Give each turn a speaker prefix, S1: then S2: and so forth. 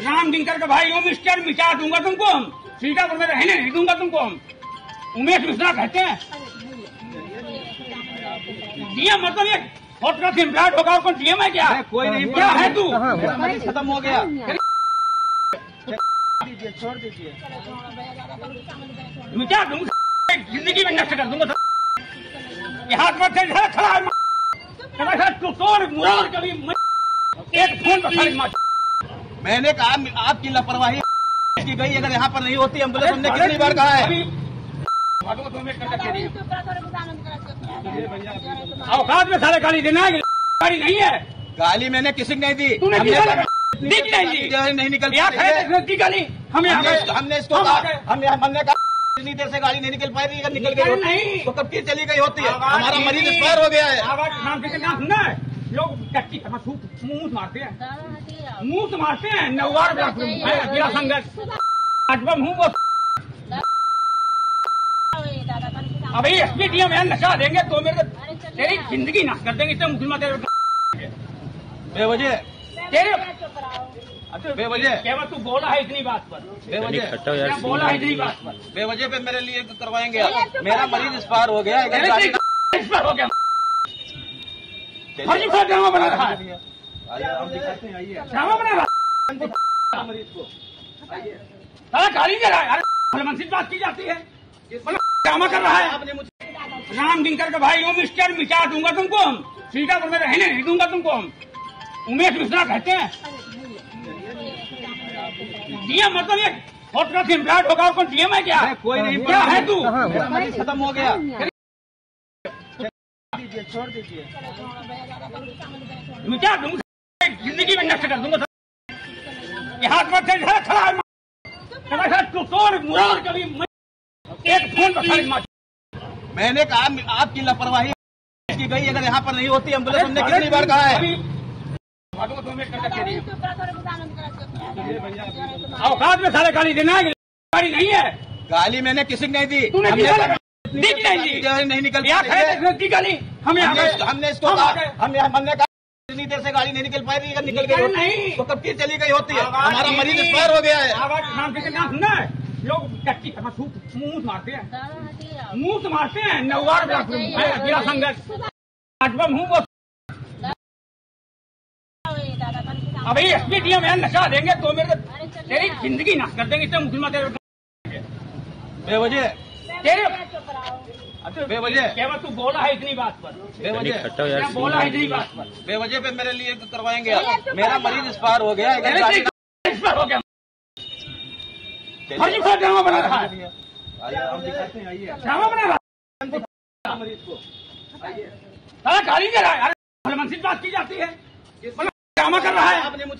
S1: राम दिनकर का भाई हूँ मिस्टर मिटा दूँगा तुमको हम। सीतापुर में रहने नहीं दूँगा तुमको हम। उमेश मिश्रा कहते हैं। डीएम मतलब ये फोटोग्राफ एम्प्लॉयड होगा और कौन डीएम है क्या?
S2: कोई नहीं
S1: क्या है तू?
S2: खत्म हो गया।
S3: छोड़ दीजिए।
S1: मिटा दूँगा ज़िंदगी में नष्ट कर दूँगा। यहाँ पर खड़ा है। तू तोड़ मुरार कभी एक फ़ोन पर मत
S2: मैंने कहा आपकी लापरवाही की गई अगर यहाँ पर नहीं होती एंबुलेंस हमने कितनी बार कहा है?
S1: अभी भागो तो मैं सारे गाड़ी देना है। गाड़ी नहीं है।
S2: गाली मैंने किसी को नहीं दी।
S1: था? कि नहीं दी?
S2: नहीं निकल।
S1: थे, दी गाली? हमें
S2: हमने इसको- हमने इसको
S1: हम
S2: कहा इतनी देर से गाड़ी नहीं निकल पाई रही अगर निकल गई
S1: नहीं।
S2: तो कब की चली गई होती है? हमारा मरीज़। एक्सपायर हो गया है।
S1: टट्टी खाना सूट मुँह से मारते हैं। मुँह से मारते हैं नौवार ब्लॉक में है। जिला संघर्ष अटबम हूँ वो अभी एसपी डीएम यहाँ नशा देंगे तो मेरे को तेरी ज़िंदगी नाश कर देंगे इतने मुसलमान तेरे
S2: बेवजह
S1: तेरे
S2: बेवजह
S1: केवल तू बोला है इतनी बात पर?
S2: बेवजह
S1: बोला है इतनी बात पर?
S2: बेवजह पे मेरे लिए करवाएँगे आप। मेरा मरीज़ एक्सपायर हो गया है।
S1: इस पर हो गया। फर्जी फ़र्ज़ ड्रामा बना रहा है।
S2: आइए, हम दिखाते हैं, आइए।
S1: ड्रामा बना रहा है।
S2: मरीज़
S1: गाली दे रहा है। अरे भलमन से बात की जाती है। ड्रामा कर रहा है।
S2: आपने मुझे
S1: राम दिनकर का भाई हूँ मिस्टर मिटा दूँगा तुमको हम। सीतापुर में रहने नहीं दूँगा तुमको हम। उमेश मिश्रा कहते हैं। डीएम मतलब ये एम्प्लॉयड होगा कौन डीएम है क्या?
S2: कोई नहीं
S1: क्या है तू?
S2: मेरा खत्म हो गया।
S3: दीजिए छोड़ दीजिए।
S1: मिटा दूँगा ज़िंदगी में नष्ट कर दूँगा यहाँ पर खड़ा है तुम्हारे साथ तू तोड़ मुरार कभी एक फ़ोन पर
S2: मैंने कहा आपकी लापरवाही की गई अगर यहाँ पर नहीं होती एंबुलेंस हमने कितनी बार कहा है?
S1: तो मैं सारे गाड़ी देना है गाड़ी नहीं है।
S2: गाली मैंने किसी को नहीं दी।
S1: कि नहीं
S2: नहीं निकल
S1: दी गाली। हमें
S2: हमने इसको- हमने। हमने कहा इतनी देर से गाड़ी नहीं निकल पाई रही अगर निकल गई
S1: नहीं।
S2: तो कब की चली गई होती? है हमारा मरीज़ एक्सपायर हो गया है।
S1: लोग टट्टी मुँह मारते हैं। मुँह से मारते हैं। नौवार संघर्ष। अटबम हूँ वो अभी एसपी डीएम यहाँ नशा देंगे तो मेरे को तेरी ज़िंदगी नाश कर देंगे इतने मुसलमान तेरे
S2: बेवजह
S1: तेरे
S2: बेवजह
S1: केवल तू बोला है इतनी बात पर।
S2: बेवजह
S1: बोला है। इतनी बात पर?
S2: बेवजह पे मेरे लिए करवाएँगे आप। मेरा मरीज़ एक्सपायर हो गया है
S1: पर हो गया। फर्जी ड्रामा बना रहा है
S2: आइए, हम दिखाते हैं, आइए।
S1: ड्रामा बना रहा है
S2: मरीज़ को
S1: साला गाली है अरे बात की जाती है। मतलब ड्रामा कर रहा है।
S2: आपने मुझे